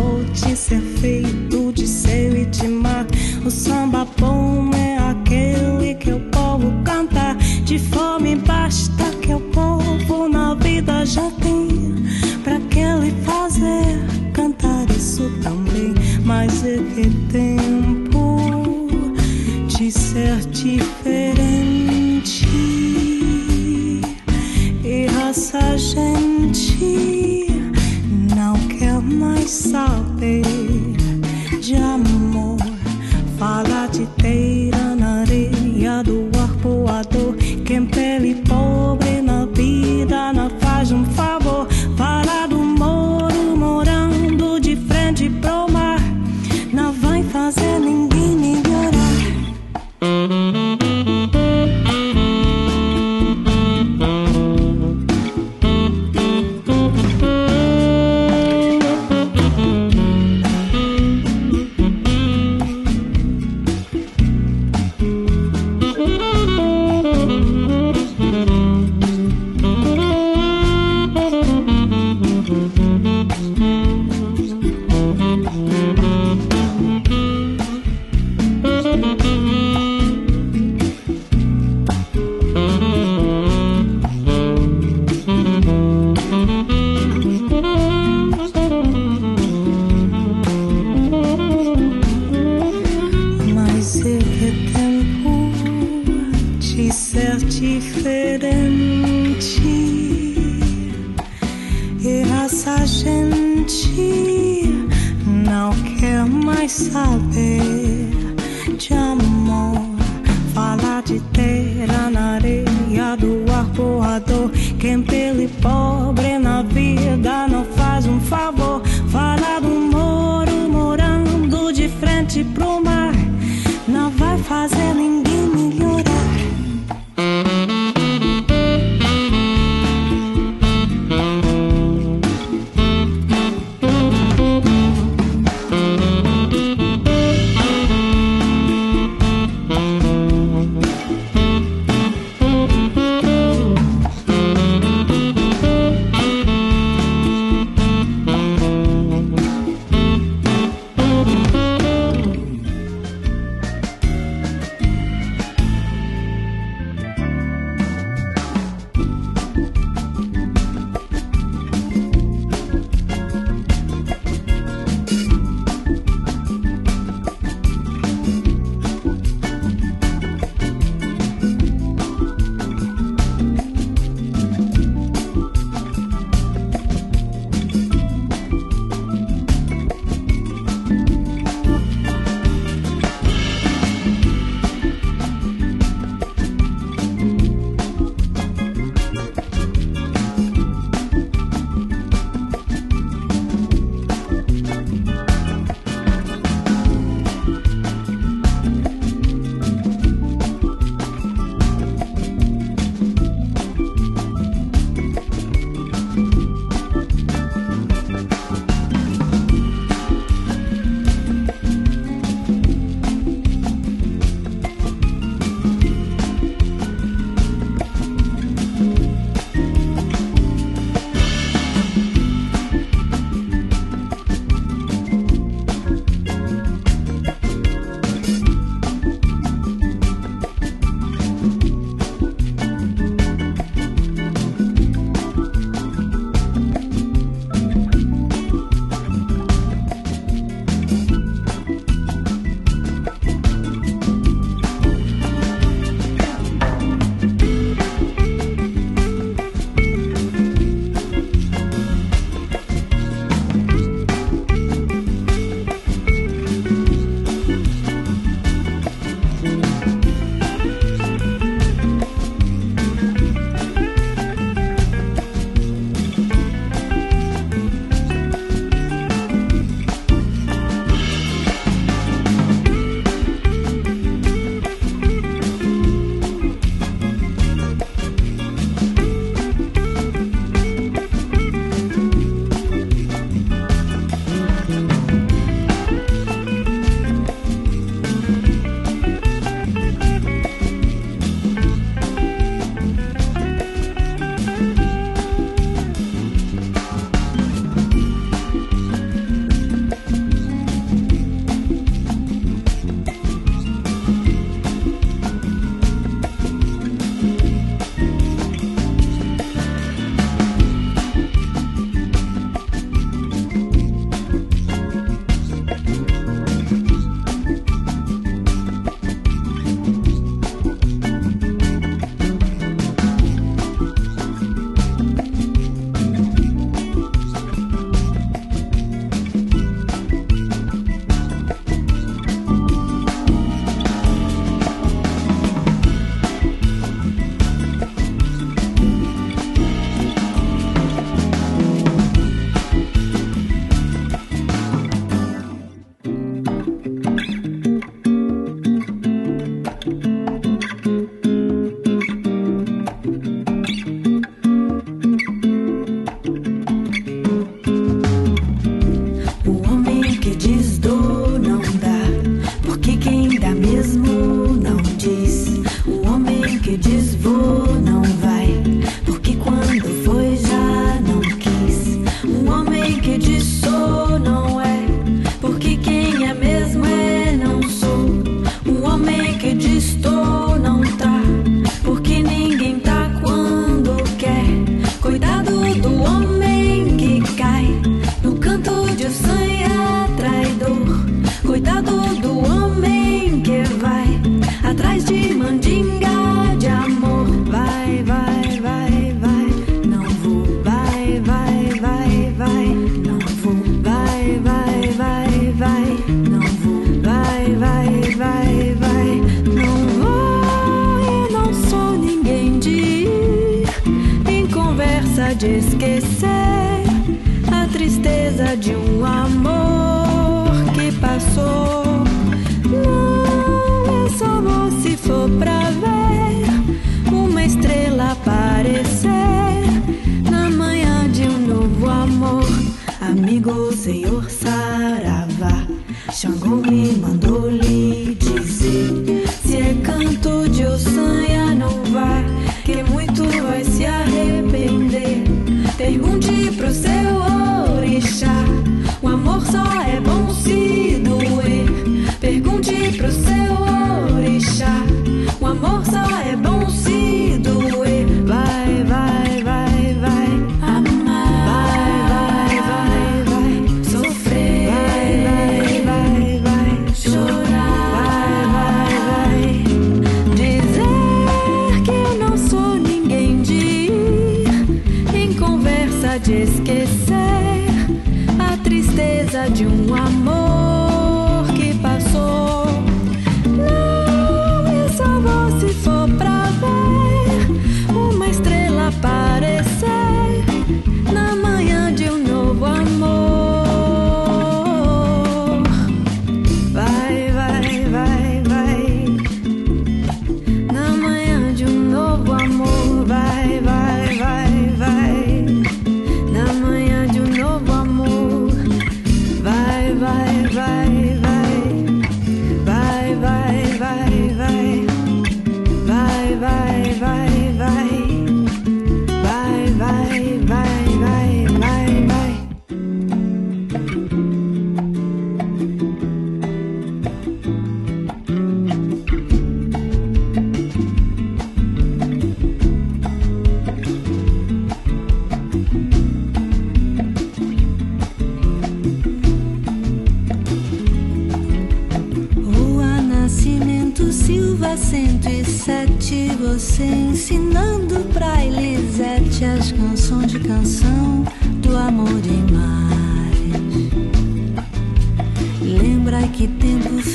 volte ser é feito de céu e de mar. O samba bom é aquele que o povo canta. De fome basta que o povo na vida já tem. Pra que ele fazer cantar isso também? Mas é que tempo de ser diferente. E essa gente saber de amor, fala de ter.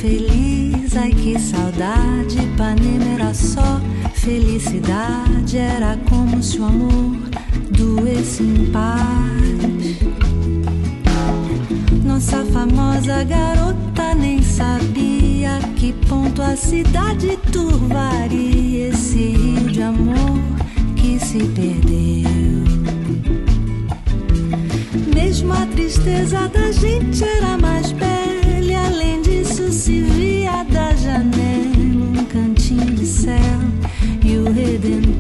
feliz, ai que saudade. Panema era só felicidade, era como se o amor doesse em paz. Nossa famosa garota nem sabia que ponto a cidade turvaria esse rio de amor que se perdeu. Mesmo a tristeza da gente era mais bela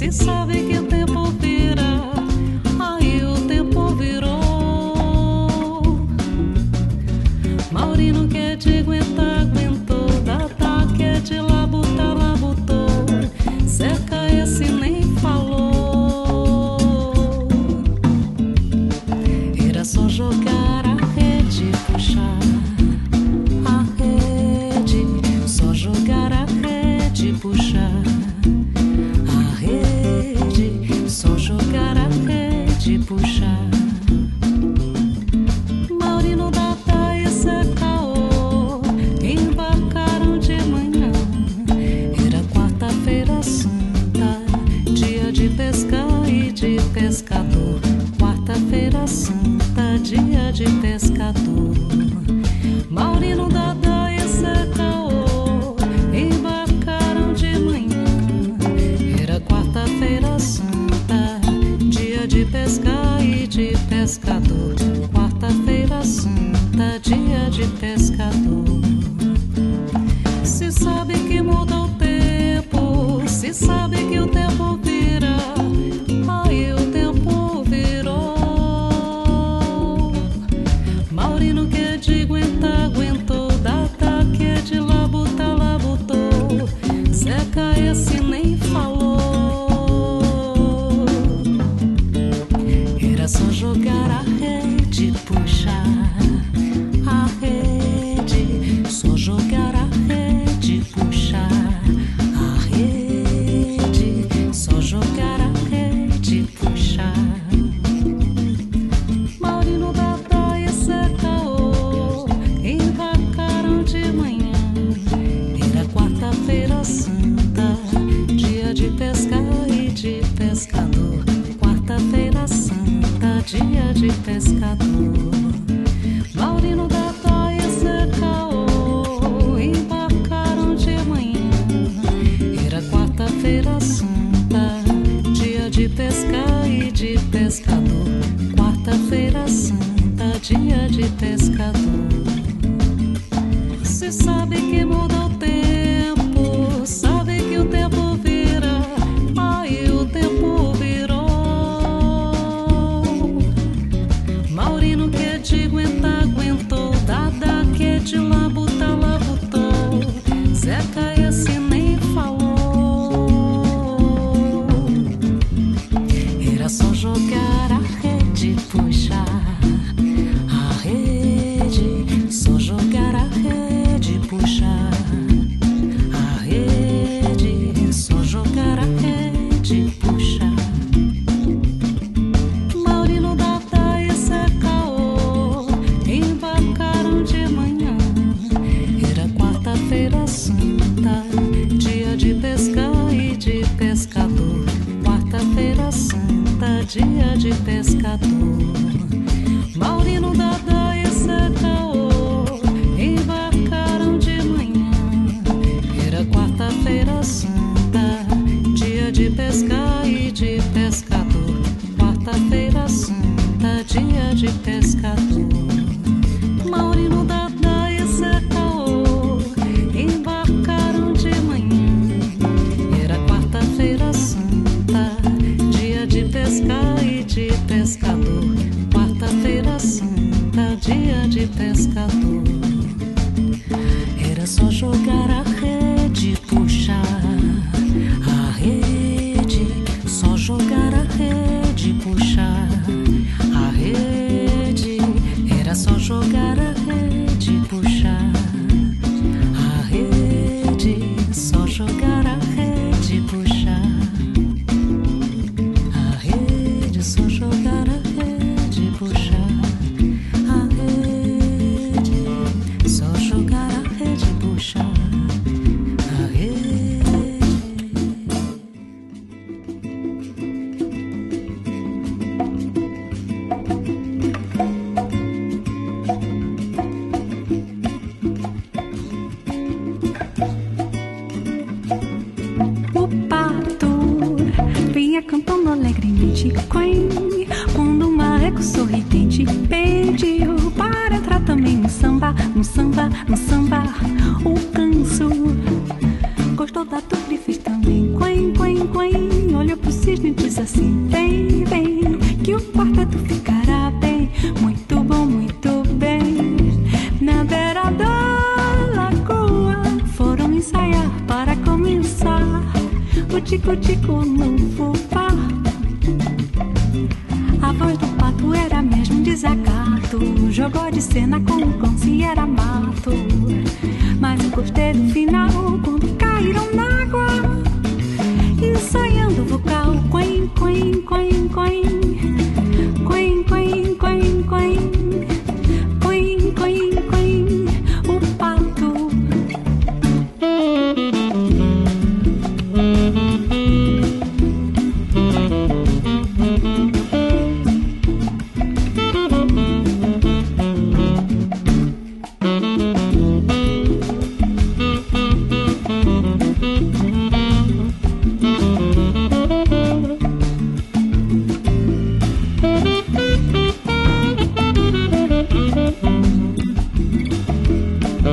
tempo, se sabe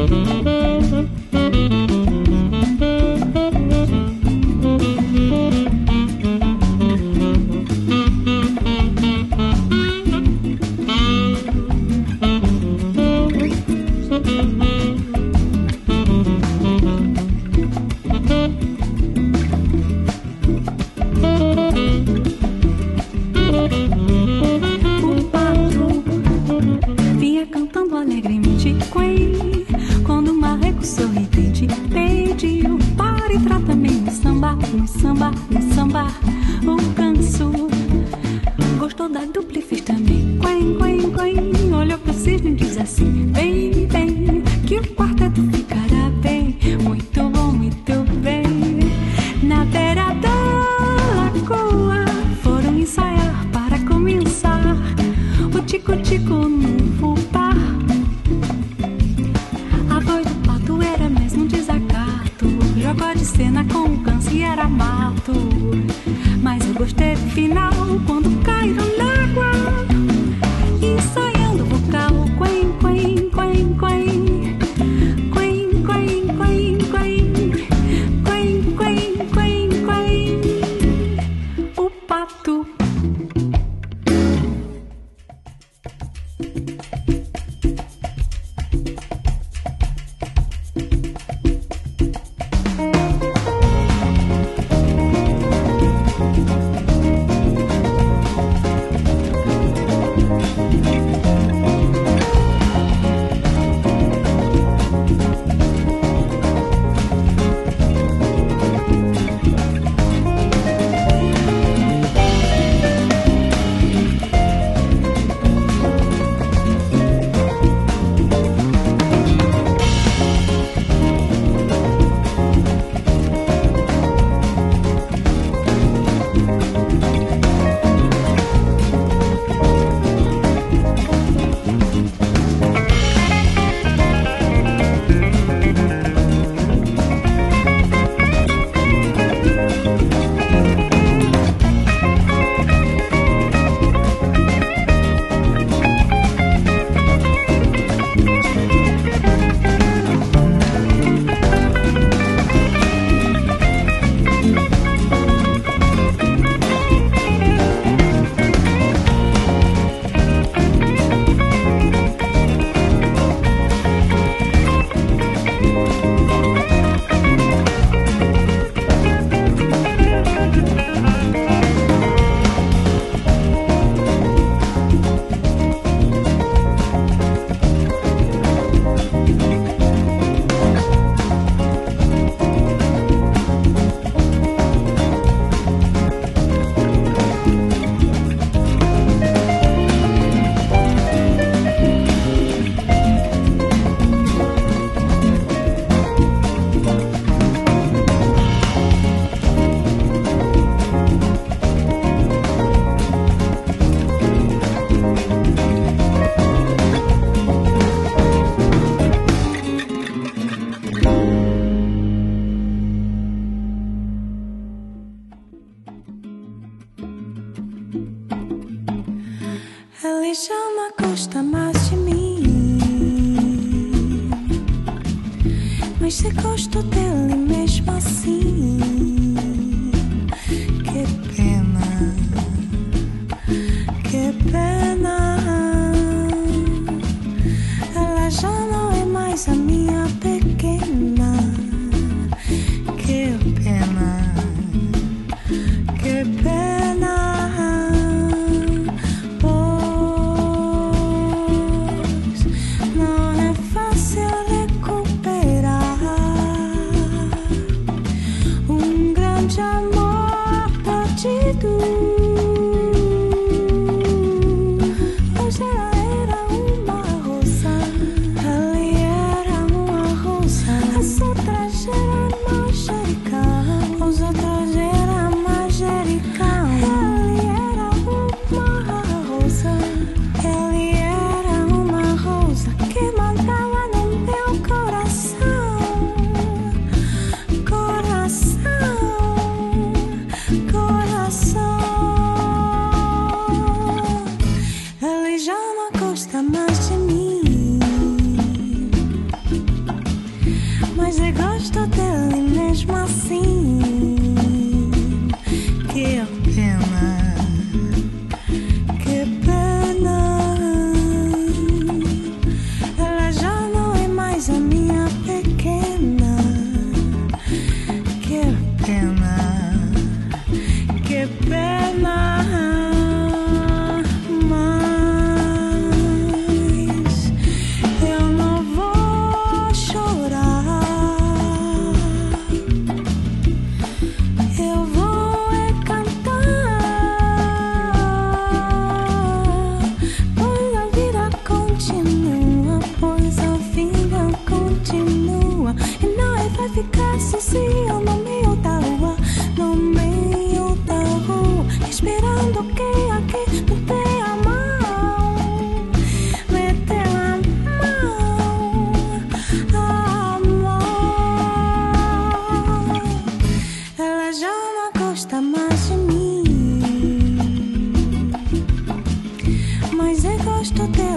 O do teu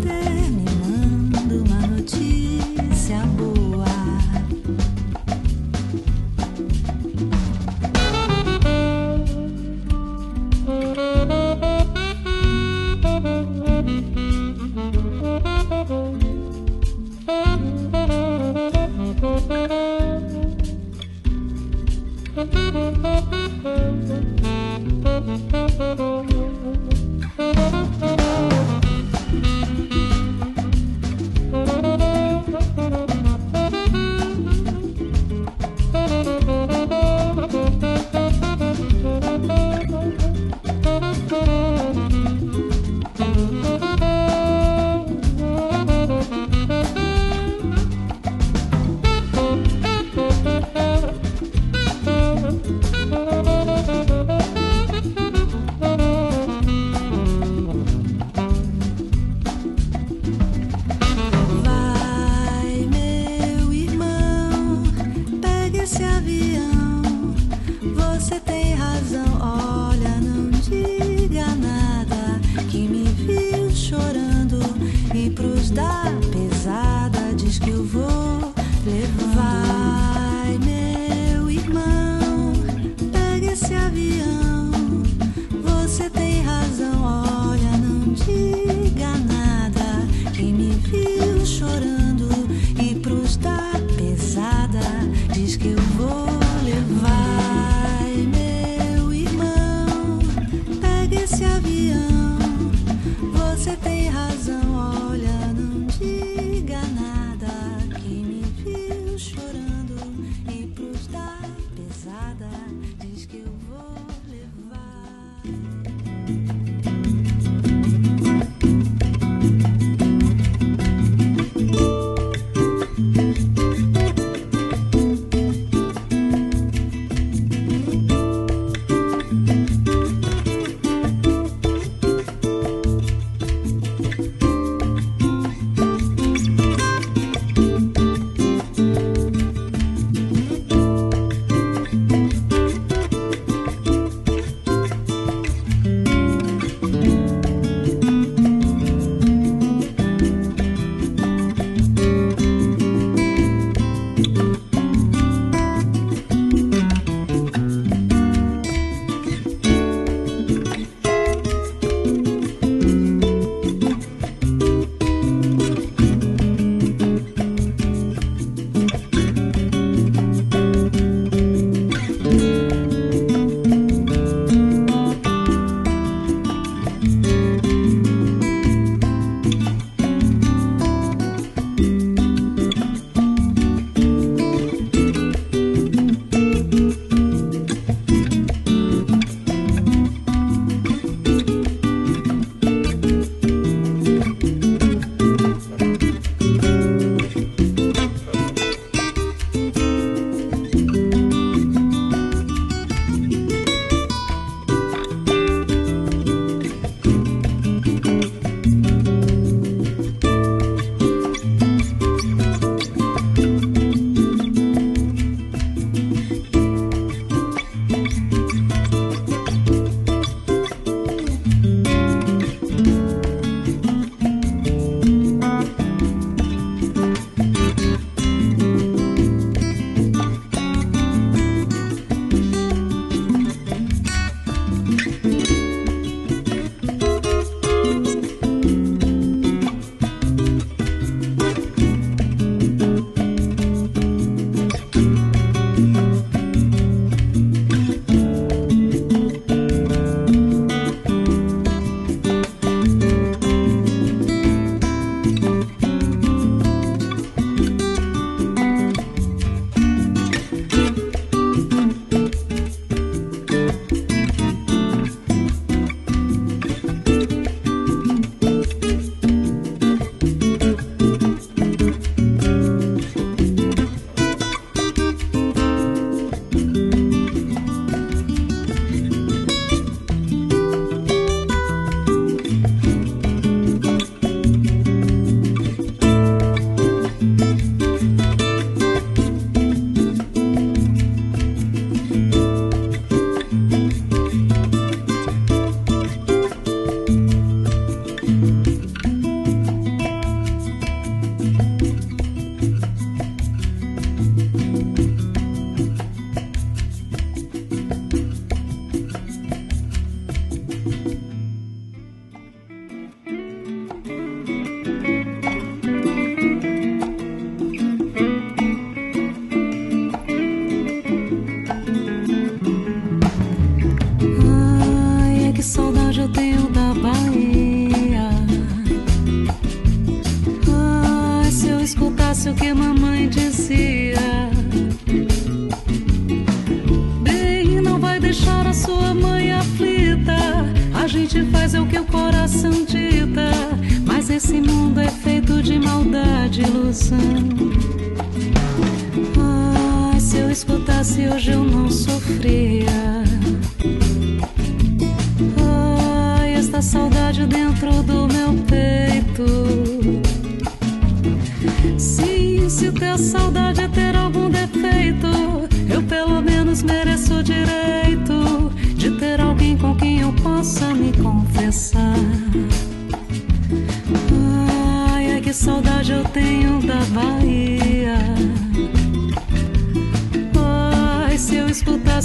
terminando uma notícia boa.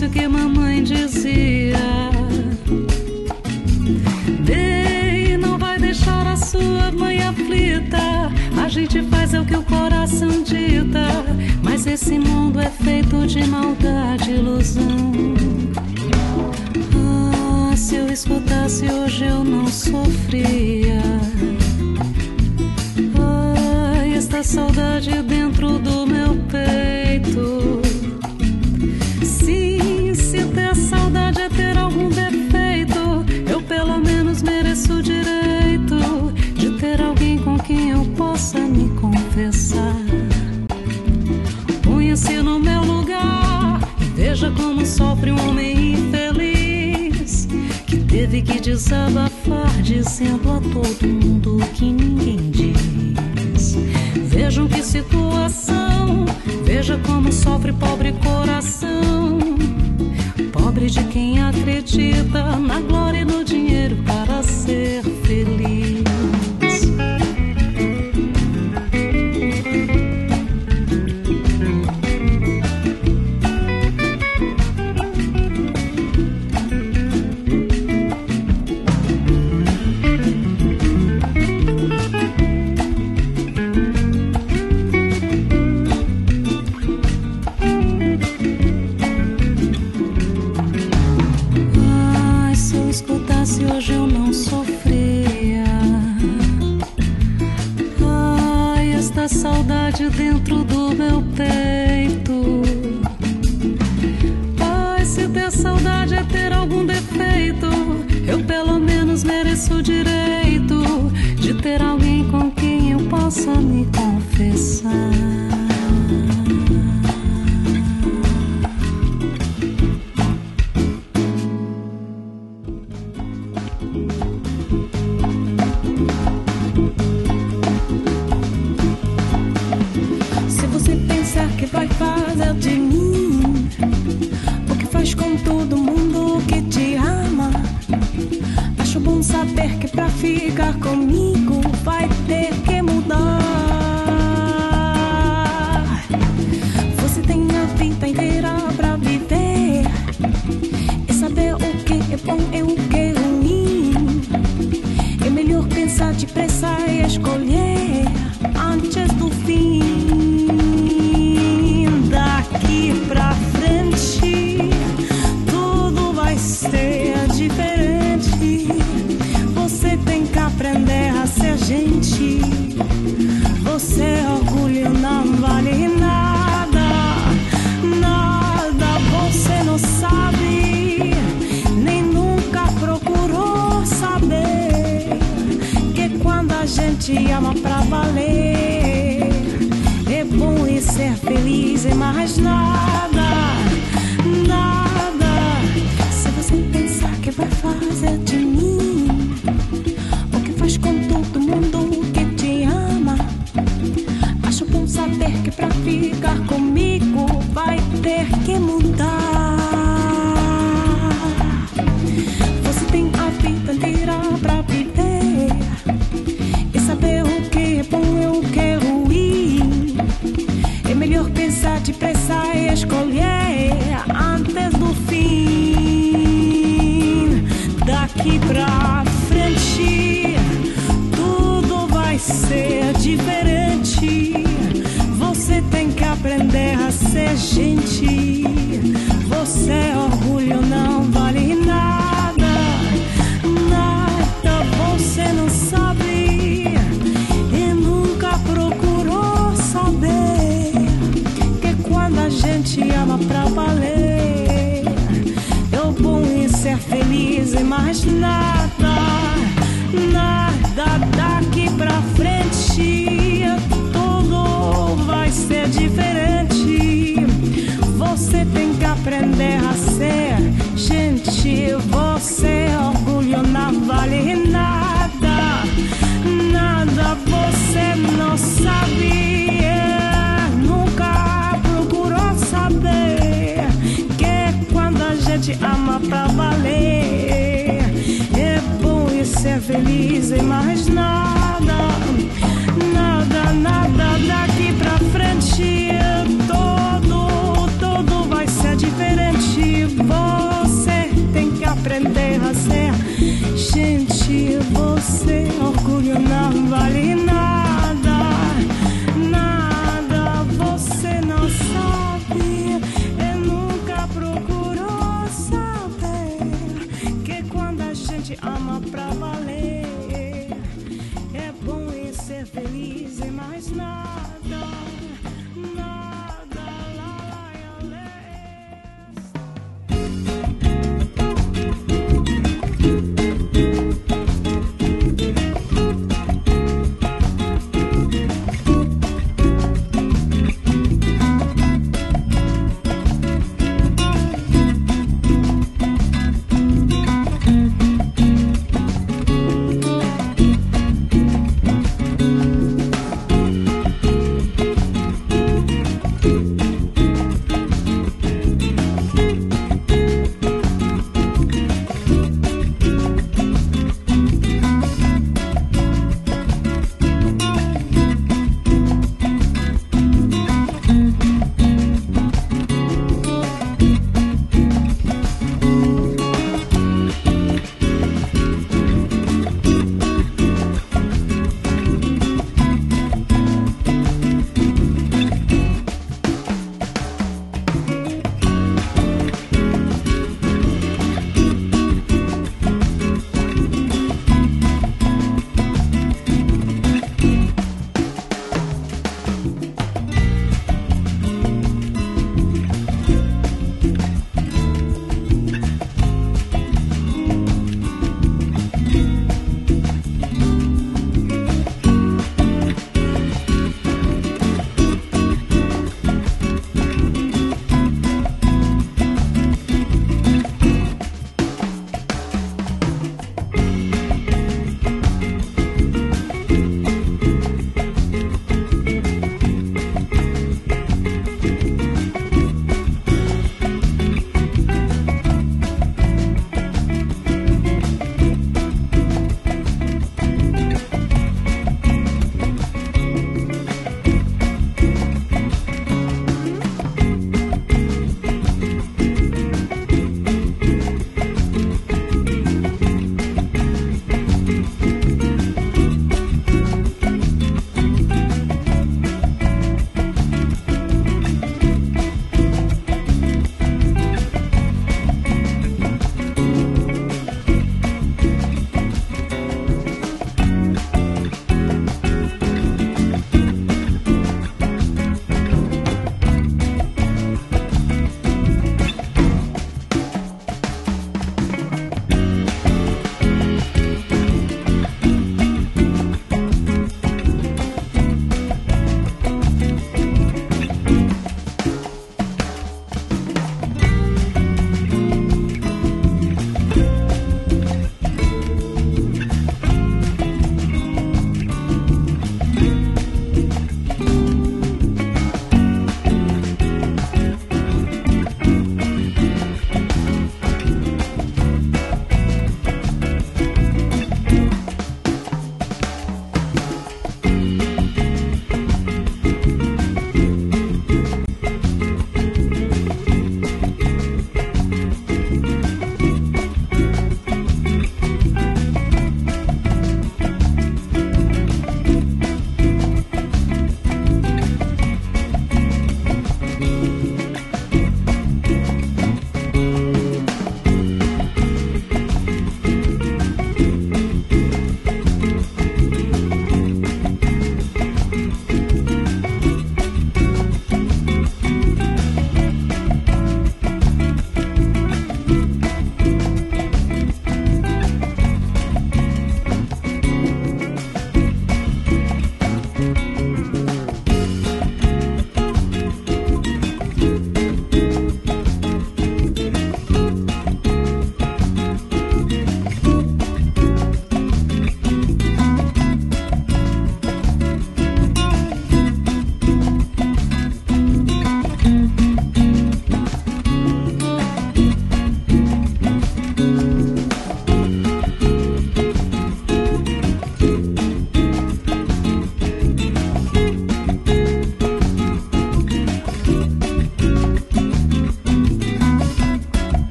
Escutasse o que mamãe dizia. Bem, não vai deixar a sua mãe aflita. A gente faz é o que o coração dita. Mas esse mundo é feito de maldade e ilusão. Ah, se eu escutasse hoje eu não sofria. Ai, esta saudade dentro do meu peito. Sofre um homem infeliz que teve que desabafar dizendo a todo mundo que ninguém diz. Vejam que situação, veja como sofre pobre coração. Pobre de quem acredita na glória e no gente. Você orgulho não vale nada, nada você não sabe, nem nunca procurou saber que quando a gente ama pra valer, é bom e ser feliz e mais nada. Feliz e mais nada, nada daqui pra frente, tudo vai ser diferente. Você tem que aprender a ser gente. Você orgulho não vale nada, nada você não sabe. é, Nunca procurou saber que quando a gente ama pra valer, feliz em mais nada, nada, nada daqui pra frente. Todo, todo vai ser diferente. Você tem que aprender a ser gente. Você orgulho não vale nada, nada. Você não sabe. E nunca procurou saber que quando a gente ama pra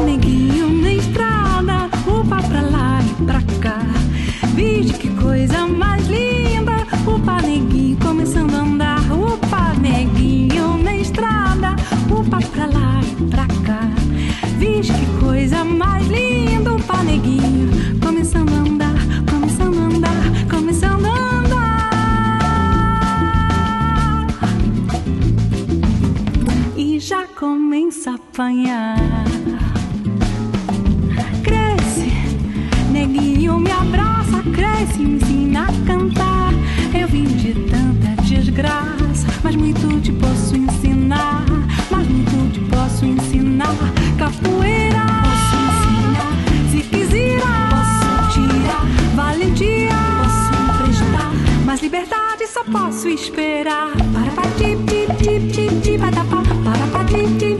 neguinho na estrada, upa pra lá e pra cá. Veja que coisa mais linda, upa neguinho começando a andar, upa neguinho na estrada, upa pra lá e pra cá. Veja que coisa mais linda, upa neguinho começando a andar, começando a andar, começando a andar. E já começa a apanhar. cresce e ensina a cantar. Eu vim de tanta desgraça, mas muito te posso ensinar. Mas muito te posso ensinar. Capoeira, posso ensinar. Se quiser, posso tirar. Valentia, posso emprestar. Mas liberdade só posso esperar. Para, para, ti, ti, ti, ti, ti, para, para, para, ti, ti.